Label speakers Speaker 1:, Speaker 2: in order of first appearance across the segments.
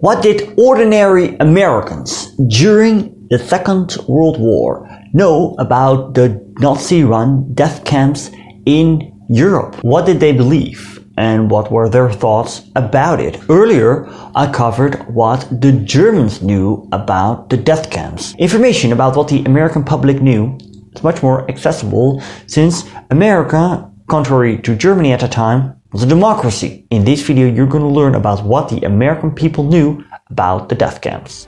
Speaker 1: What did ordinary Americans during the Second World War know about the Nazi run death camps in Europe? What did they believe? And what were their thoughts about it? Earlier, I covered what the Germans knew about the death camps. Information about what the American public knew is much more accessible since America, contrary to Germany at the time, was a democracy. In this video, you're going to learn about what the American people knew about the death camps.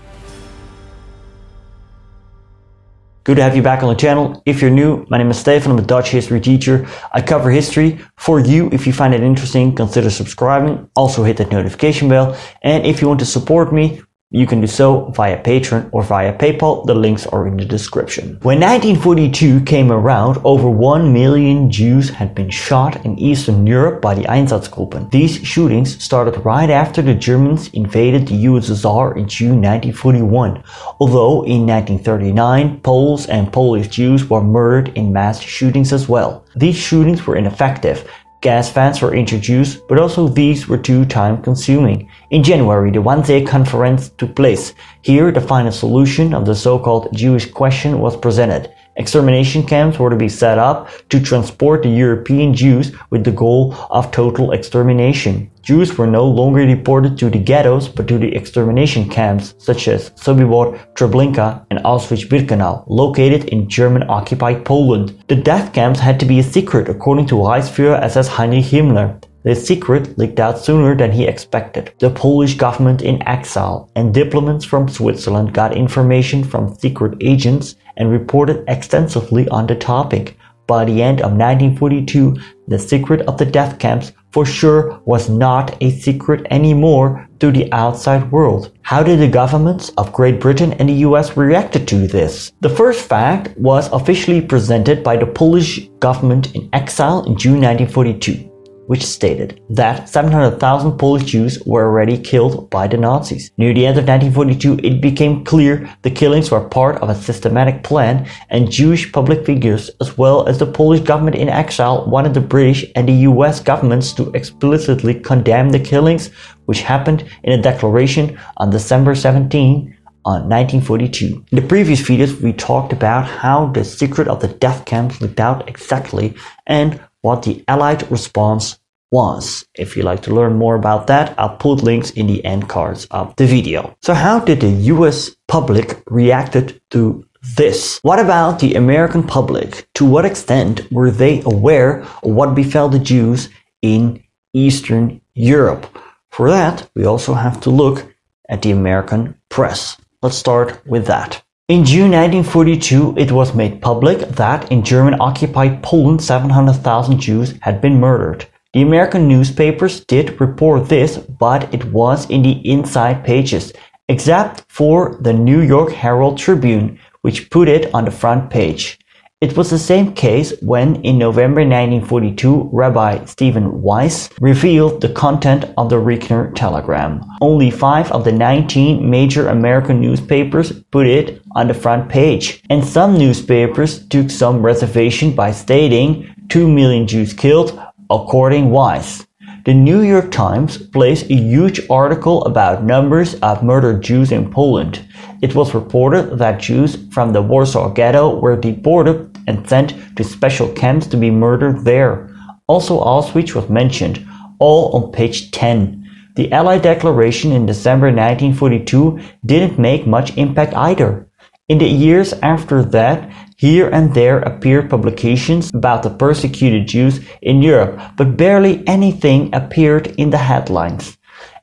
Speaker 1: Good to have you back on the channel. If you're new, my name is Stefan. I'm a Dutch history teacher. I cover history for you. If you find it interesting, consider subscribing. Also hit that notification bell. And if you want to support me, you can do so via Patreon or via PayPal. The links are in the description. When 1942 came around, over 1 million Jews had been shot in Eastern Europe by the Einsatzgruppen. These shootings started right after the Germans invaded the USSR in June 1941. Although in 1939, Poles and Polish Jews were murdered in mass shootings as well. These shootings were ineffective Gas vans were introduced, but also these were too time consuming. In January, the Wannsee Conference took place. Here, the final solution of the so-called Jewish question was presented. Extermination camps were to be set up to transport the European Jews with the goal of total extermination. Jews were no longer deported to the ghettos but to the extermination camps such as Sobibor, Treblinka and Auschwitz-Birkenau, located in German-occupied Poland. The death camps had to be a secret according to Reichsfuhrer SS Heinrich Himmler. The secret leaked out sooner than he expected. The Polish government in exile and diplomats from Switzerland got information from secret agents and reported extensively on the topic. By the end of 1942, the secret of the death camps for sure was not a secret anymore to the outside world. How did the governments of Great Britain and the US react to this? The first fact was officially presented by the Polish government in exile in June 1942 which stated that 700,000 Polish Jews were already killed by the Nazis. Near the end of 1942, it became clear the killings were part of a systematic plan, and Jewish public figures, as well as the Polish government in exile, wanted the British and the US governments to explicitly condemn the killings, which happened in a declaration on December 17, on 1942. Uh, in the previous videos, we talked about how the secret of the death camps leaked out exactly and what the Allied response was. If you'd like to learn more about that, I'll put links in the end cards of the video. So how did the US public reacted to this? What about the American public? To what extent were they aware of what befell the Jews in Eastern Europe? For that, we also have to look at the American press. Let's start with that. In June 1942, it was made public that in German-occupied Poland 700,000 Jews had been murdered. The American newspapers did report this, but it was in the inside pages, except for the New York Herald Tribune, which put it on the front page. It was the same case when, in November 1942, Rabbi Stephen Wise revealed the content of the Riegner telegram. Only five of the 19 major American newspapers put it on the front page, and some newspapers took some reservation by stating 2 million Jews killed, according Wise. The New York Times placed a huge article about numbers of murdered Jews in Poland. It was reported that Jews from the Warsaw Ghetto were deported and sent to special camps to be murdered there. Also Auschwitz was mentioned, all on page 10. The Allied declaration in December 1942 didn't make much impact either. In the years after that, here and there appeared publications about the persecuted Jews in Europe, but barely anything appeared in the headlines.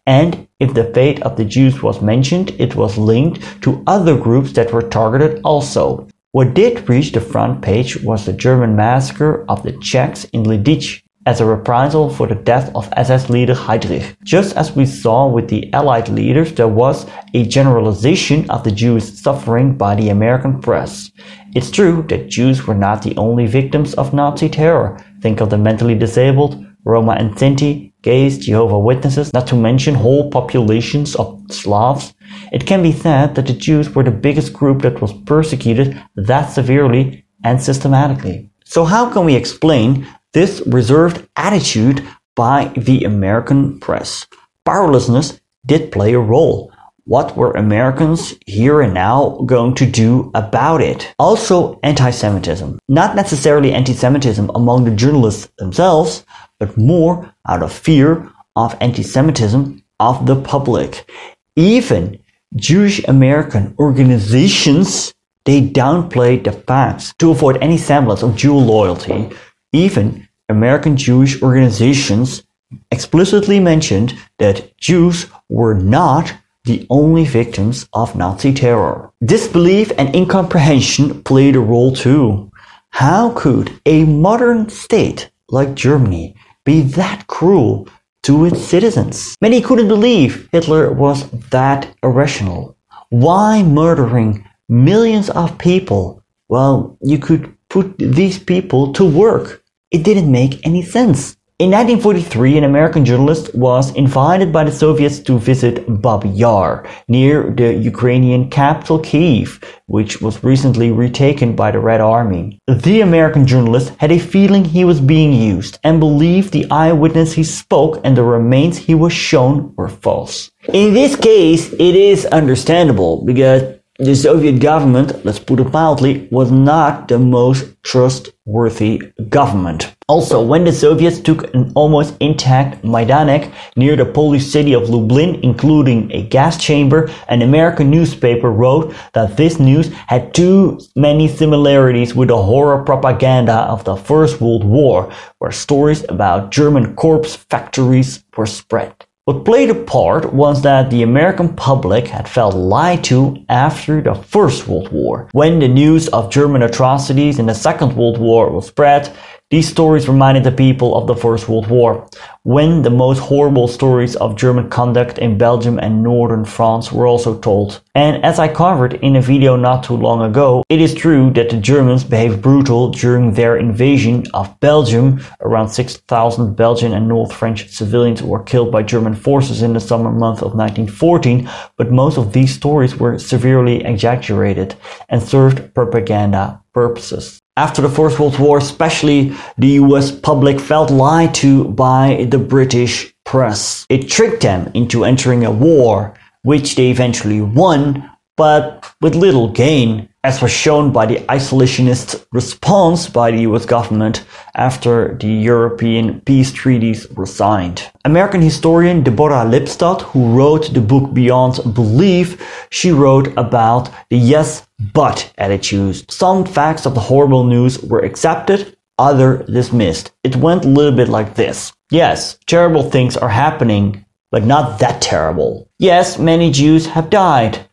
Speaker 1: And if the fate of the Jews was mentioned, it was linked to other groups that were targeted also. What did reach the front page was the German massacre of the Czechs in Lidice as a reprisal for the death of SS leader Heydrich. Just as we saw with the Allied leaders, there was a generalization of the Jews' suffering by the American press. It's true that Jews were not the only victims of Nazi terror. Think of the mentally disabled, Roma and Sinti, gays, Jehovah Witnesses, not to mention whole populations of Slavs. It can be said that the Jews were the biggest group that was persecuted that severely and systematically. So how can we explain this reserved attitude by the American press? Powerlessness did play a role. What were Americans here and now going to do about it? Also, anti Semitism. Not necessarily anti Semitism among the journalists themselves, but more out of fear of anti Semitism of the public. Even Jewish American organizations they downplayed the facts to avoid any semblance of Jew loyalty. Even American Jewish organizations explicitly mentioned that Jews were not the only victims of Nazi terror. Disbelief and incomprehension played a role too. How could a modern state like Germany be that cruel to its citizens? Many couldn't believe Hitler was that irrational. Why murdering millions of people? Well, you could put these people to work. It didn't make any sense. In 1943, an American journalist was invited by the Soviets to visit Babi Yar, near the Ukrainian capital Kiev, which was recently retaken by the Red Army. The American journalist had a feeling he was being used and believed the eyewitness he spoke and the remains he was shown were false. In this case, it is understandable because the Soviet government, let's put it mildly, was not the most trustworthy government. Also, when the Soviets took an almost intact Majdanek near the Polish city of Lublin, including a gas chamber, an American newspaper wrote that this news had too many similarities with the horror propaganda of the First World War, where stories about German corpse factories were spread. What played a part was that the American public had felt lied to after the First World War. When the news of German atrocities in the Second World War was spread, these stories reminded the people of the First World War, when the most horrible stories of German conduct in Belgium and northern France were also told. And as I covered in a video not too long ago, it is true that the Germans behaved brutal during their invasion of Belgium. Around 6,000 Belgian and North French civilians were killed by German forces in the summer month of 1914, but most of these stories were severely exaggerated and served propaganda purposes. After the First World War, especially the US public felt lied to by the British press. It tricked them into entering a war, which they eventually won, but with little gain as was shown by the isolationist response by the US government after the European peace treaties were signed. American historian Deborah Lipstadt, who wrote the book Beyond Belief, she wrote about the yes but attitudes. Some facts of the horrible news were accepted, other dismissed. It went a little bit like this. Yes, terrible things are happening, but not that terrible. Yes, many Jews have died,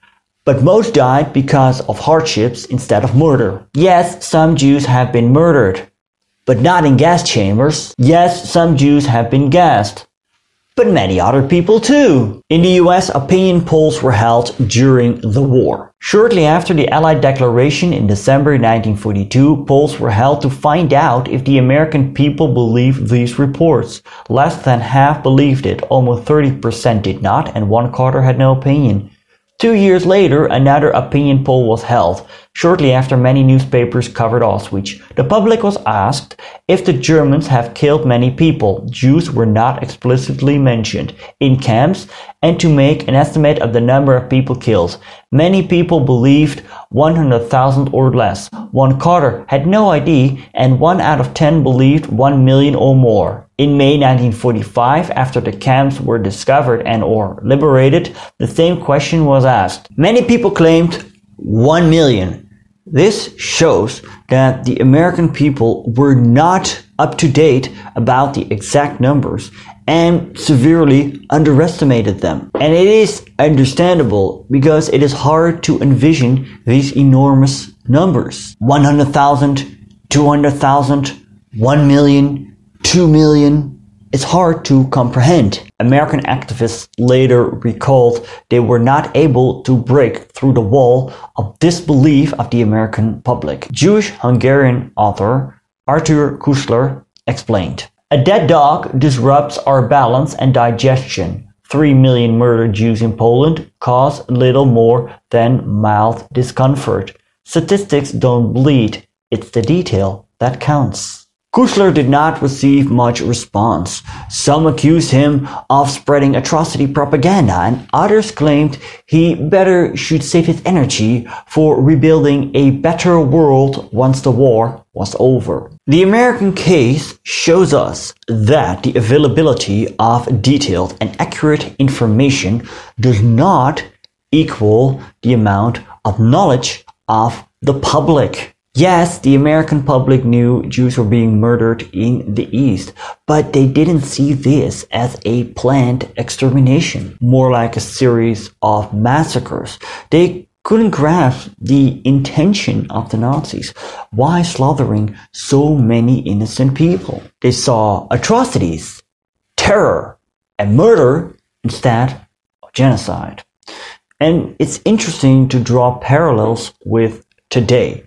Speaker 1: but most died because of hardships instead of murder. Yes, some Jews have been murdered, but not in gas chambers. Yes, some Jews have been gassed, but many other people too. In the US, opinion polls were held during the war. Shortly after the Allied declaration in December 1942, polls were held to find out if the American people believed these reports. Less than half believed it, almost 30% did not, and one quarter had no opinion. Two years later, another opinion poll was held, shortly after many newspapers covered Auschwitz. The public was asked if the Germans have killed many people. Jews were not explicitly mentioned in camps and to make an estimate of the number of people killed. Many people believed 100,000 or less. One quarter had no idea and one out of 10 believed 1 million or more. In May 1945, after the camps were discovered and or liberated, the same question was asked. Many people claimed 1 million. This shows that the American people were not up to date about the exact numbers and severely underestimated them. And it is understandable because it is hard to envision these enormous numbers 100,000, 200,000, 1 million, 2 million. It's hard to comprehend. American activists later recalled they were not able to break through the wall of disbelief of the American public. Jewish Hungarian author Arthur Koestler explained. A dead dog disrupts our balance and digestion. Three million murdered Jews in Poland cause little more than mild discomfort. Statistics don't bleed, it's the detail that counts. Koestler did not receive much response. Some accused him of spreading atrocity propaganda and others claimed he better should save his energy for rebuilding a better world once the war was over. The American case shows us that the availability of detailed and accurate information does not equal the amount of knowledge of the public. Yes, the American public knew Jews were being murdered in the East, but they didn't see this as a planned extermination, more like a series of massacres. They couldn't grasp the intention of the Nazis. Why slaughtering so many innocent people? They saw atrocities, terror, and murder instead of genocide. And it's interesting to draw parallels with today.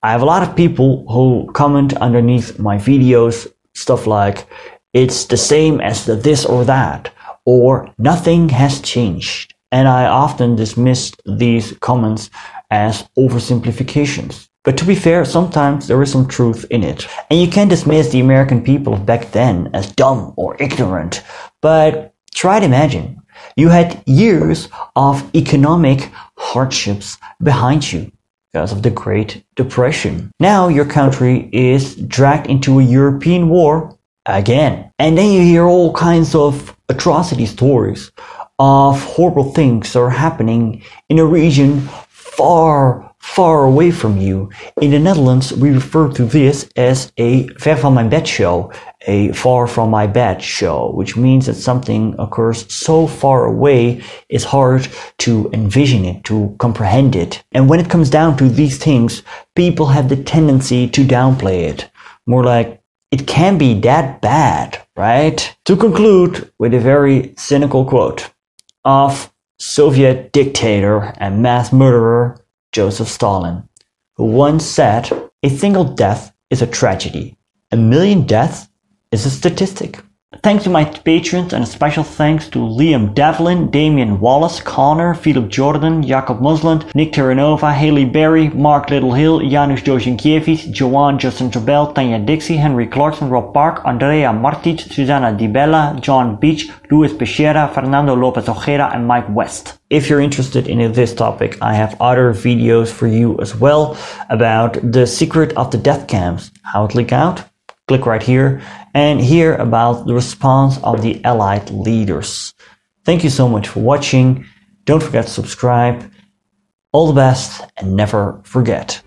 Speaker 1: I have a lot of people who comment underneath my videos stuff like, it's the same as the this or that, or nothing has changed. And I often dismiss these comments as oversimplifications. But to be fair, sometimes there is some truth in it. And you can't dismiss the American people back then as dumb or ignorant. But try to imagine. You had years of economic hardships behind you because of the Great Depression. Now your country is dragged into a European war again. And then you hear all kinds of atrocity stories of horrible things that are happening in a region far, far away from you. In the Netherlands, we refer to this as a ver van mijn bed show, a far from my bed show, which means that something occurs so far away, it's hard to envision it, to comprehend it. And when it comes down to these things, people have the tendency to downplay it. More like, it can be that bad, right? To conclude with a very cynical quote of Soviet dictator and mass murderer Joseph Stalin, who once said, A single death is a tragedy. A million deaths is a statistic. Thanks to my patrons and a special thanks to Liam Devlin, Damian Wallace, Connor, Philip Jordan, Jakob Musland, Nick Terranova, Haley Berry, Mark Littlehill, Janusz Dojinkiewicz, Joanne Justin Trebell, Tanya Dixie, Henry Clarkson, Rob Park, Andrea Martic, Susanna Dibella, John Beach, Luis Becerra, Fernando Lopez Ojeda, and Mike West. If you're interested in this topic, I have other videos for you as well about the secret of the death camps, how it leaked out, click right here and hear about the response of the Allied leaders. Thank you so much for watching. Don't forget to subscribe. All the best and never forget.